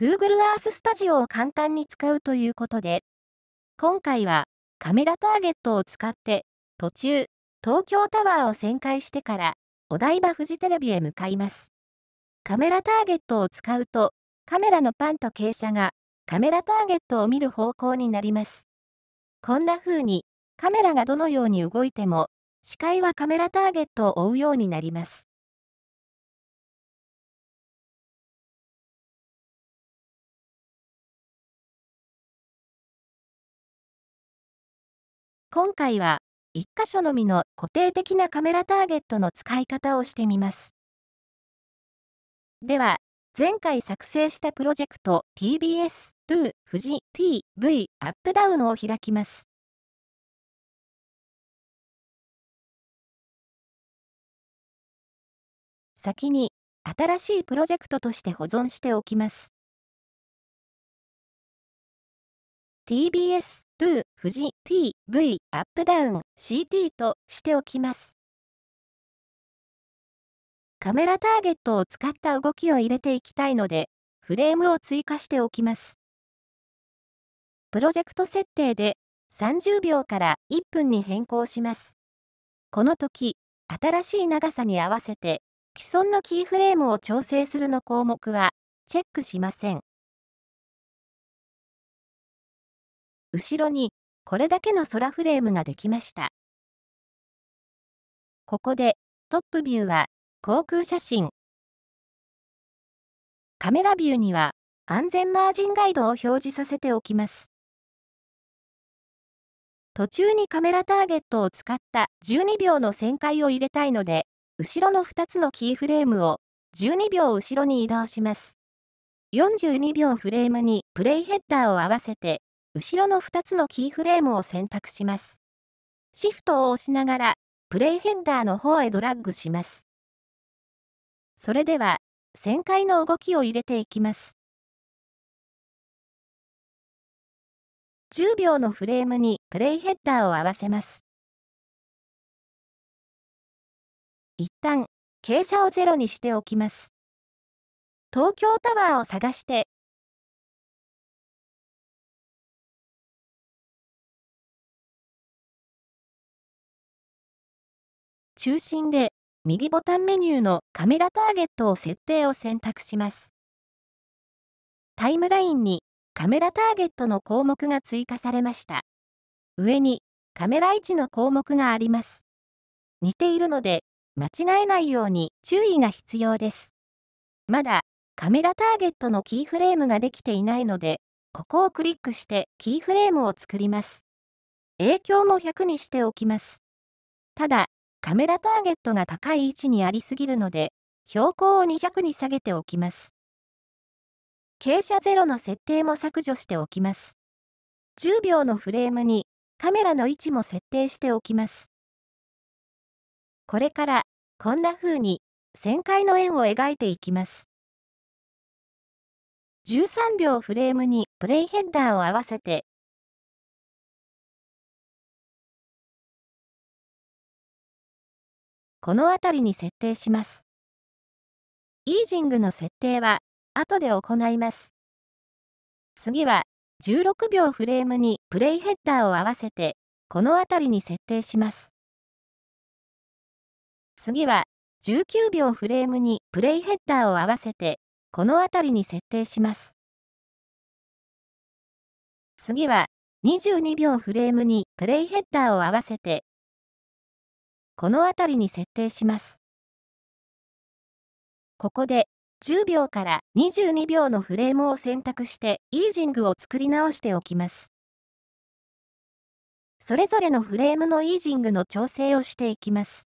Google Earth Studio を簡単に使うということで、今回はカメラターゲットを使って途中、東京タワーを旋回してからお台場フジテレビへ向かいます。カメラターゲットを使うとカメラのパンと傾斜がカメラターゲットを見る方向になります。こんな風にカメラがどのように動いても視界はカメラターゲットを追うようになります。今回は1箇所のみの固定的なカメラターゲットの使い方をしてみます。では、前回作成したプロジェクト TBS2 富士 TV アップダウンを開きます。先に新しいプロジェクトとして保存しておきます。TBS 2富士 TV アップダウン CT としておきます。カメラターゲットを使った動きを入れていきたいので、フレームを追加しておきます。プロジェクト設定で30秒から1分に変更します。この時、新しい長さに合わせて既存のキーフレームを調整するの項目はチェックしません。後ろにこれだけの空フレームができました。ここでトップビューは航空写真。カメラビューには安全マージンガイドを表示させておきます。途中にカメラターゲットを使った12秒の旋回を入れたいので、後ろの2つのキーフレームを12秒後ろに移動します。42秒フレームにプレイヘッダーを合わせて後ろの2つのキーフレームを選択します。シフトを押しながら、プレイヘッダーの方へドラッグします。それでは、旋回の動きを入れていきます。10秒のフレームにプレイヘッダーを合わせます。一旦、傾斜をゼロにしておきます。東京タワーを探して中心で右ボタンメニューのカメラターゲットを設定を選択します。タイムラインにカメラターゲットの項目が追加されました。上にカメラ位置の項目があります。似ているので間違えないように注意が必要です。まだカメラターゲットのキーフレームができていないので、ここをクリックしてキーフレームを作ります。影響も100にしておきます。ただ、カメラターゲットが高い位置にありすぎるので、標高を200に下げておきます。傾斜ゼロの設定も削除しておきます。10秒のフレームにカメラの位置も設定しておきます。これからこんな風に旋回の円を描いていきます。13秒フレームにプレイヘッダーを合わせてこの辺りに設定します。イージングの設定は後で行います。次は16秒フレームにプレイヘッダーを合わせてこの辺りに設定します。次は19秒フレームにプレイヘッダーを合わせてこの辺りに設定します。次は22秒フレームにプレイヘッダーを合わせてこの辺りに設定します。ここで10秒から22秒のフレームを選択してイージングを作り直しておきます。それぞれのフレームのイージングの調整をしていきます。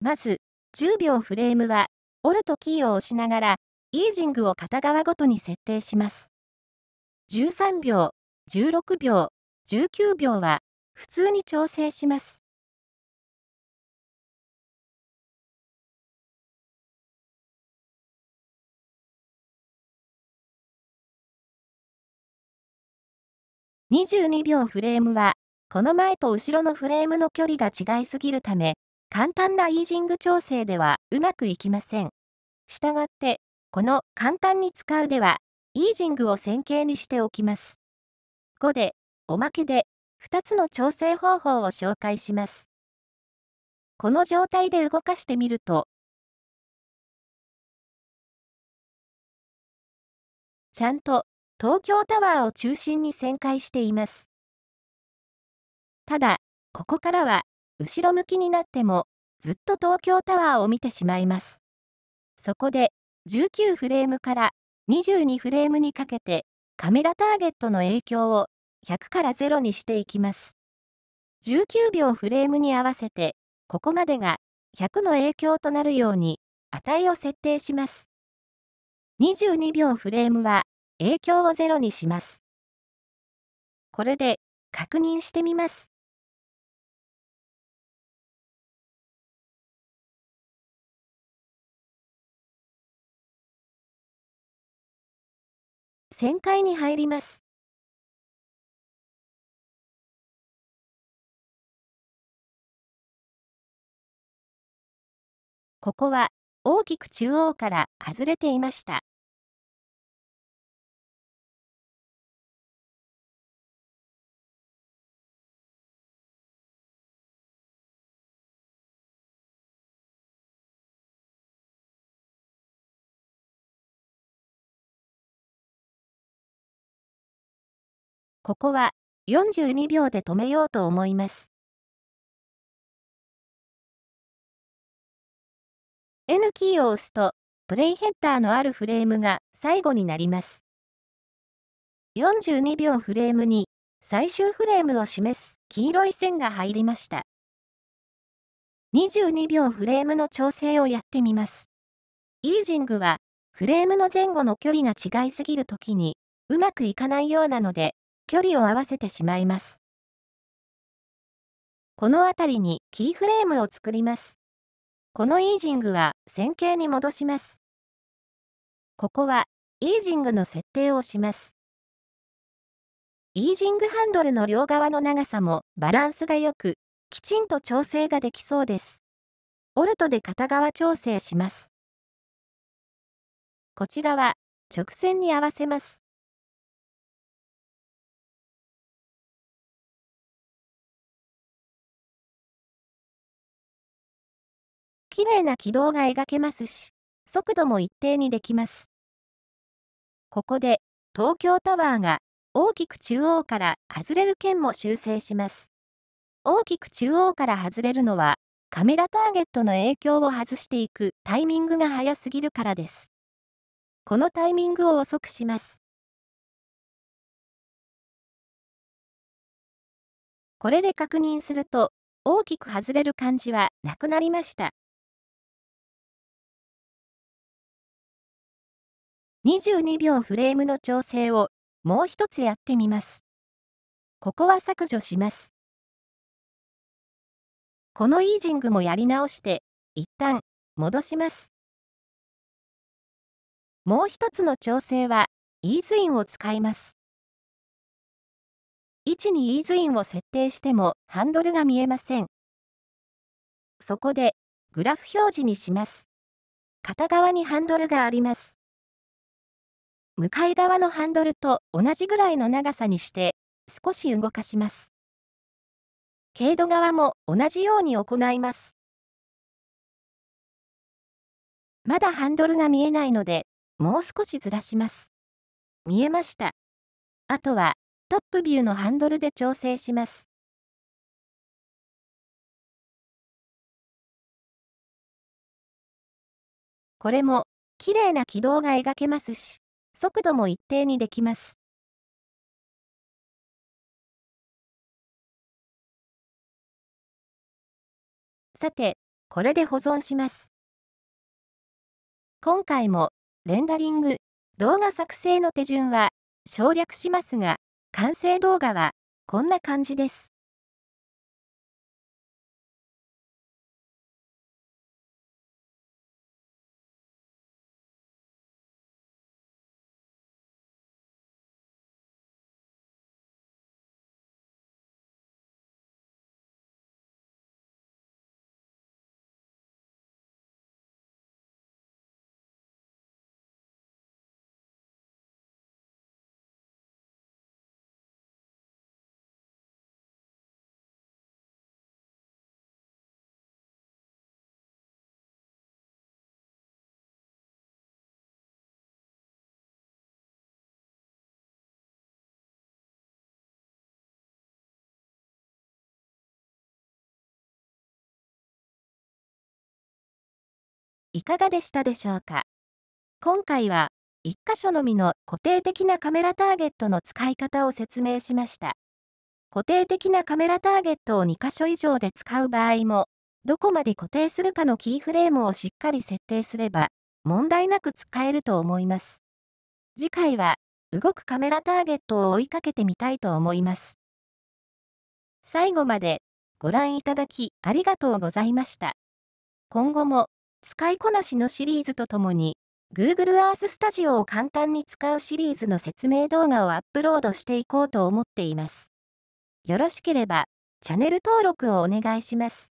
まず、10秒フレームは、オルトキーを押しながら、イージングを片側ごとに設定します。13秒、16秒、19秒は、普通に調整します。22秒フレームは、この前と後ろのフレームの距離が違いすぎるため、簡単なイージング調整ではうまくいきません。したがって、この簡単に使うでは、イージングを線形にしておきます。5で、おまけで、2つの調整方法を紹介します。この状態で動かしてみると、ちゃんと東京タワーを中心に旋回しています。ただ、ここからは、後ろ向きになっても、ずっと東京タワーを見てしまいます。そこで、19フレームから22フレームにかけて、カメラターゲットの影響を100から0にしていきます。19秒フレームに合わせて、ここまでが100の影響となるように値を設定します。22秒フレームは影響を0にします。これで確認してみます。旋回に入ります。ここは大きく中央から外れていました。ここは42秒で止めようと思います。N キーを押すと、プレイヘッダーのあるフレームが最後になります。42秒フレームに最終フレームを示す黄色い線が入りました。22秒フレームの調整をやってみます。イージングはフレームの前後の距離が違いすぎるときにうまくいかないようなので距離を合わせてしまいます。このあたりにキーフレームを作ります。このイージングは線形に戻します。ここはイージングの設定をします。イージングハンドルの両側の長さもバランスが良く、きちんと調整ができそうです。オルトで片側調整します。こちらは直線に合わせます。綺麗な軌道が描けますし、速度も一定にできます。ここで、東京タワーが大きく中央から外れる件も修正します。大きく中央から外れるのは、カメラターゲットの影響を外していくタイミングが早すぎるからです。このタイミングを遅くします。これで確認すると、大きく外れる感じはなくなりました。22秒フレームの調整をもう一つやってみます。ここは削除します。このイージングもやり直して、一旦戻します。もう一つの調整は、イーズインを使います。位置にイーズインを設定してもハンドルが見えません。そこで、グラフ表示にします。片側にハンドルがあります。向かい側のハンドルと同じぐらいの長さにして少し動かします。軽度側も同じように行います。まだハンドルが見えないので、もう少しずらします。見えました。あとは、トップビューのハンドルで調整します。これも、綺麗な軌道が描けますし、速度も一定にできます。さて、これで保存します。今回も、レンダリング、動画作成の手順は省略しますが、完成動画はこんな感じです。いかがでしたでしょうか？今回は、1箇所のみの固定的なカメラターゲットの使い方を説明しました。固定的なカメラターゲットを2箇所以上で使う場合も、どこまで固定するかのキーフレームをしっかり設定すれば、問題なく使えると思います。次回は、動くカメラターゲットを追いかけてみたいと思います。最後までご覧いただきありがとうございました。今後も使いこなしのシリーズとともに Google Earth Studio を簡単に使うシリーズの説明動画をアップロードしていこうと思っています。よろしければチャンネル登録をお願いします。